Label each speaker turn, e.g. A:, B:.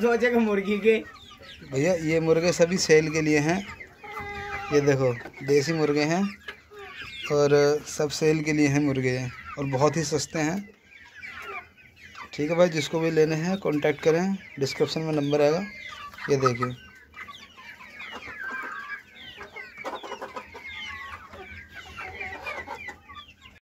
A: सोचेगा मुर्गी के।
B: भैया, ये मुर्गे सभी सेल के लिए हैं। ये देखो, देसी मुर्गे हैं और सब सेल के लिए हैं मुर्गे और बहुत ही सस्ते हैं। ठीक है भाई, जिसको भी लेने हैं कांटेक्ट करें। डिस्क्रिप्शन में नंबर आएगा। ये देखिए।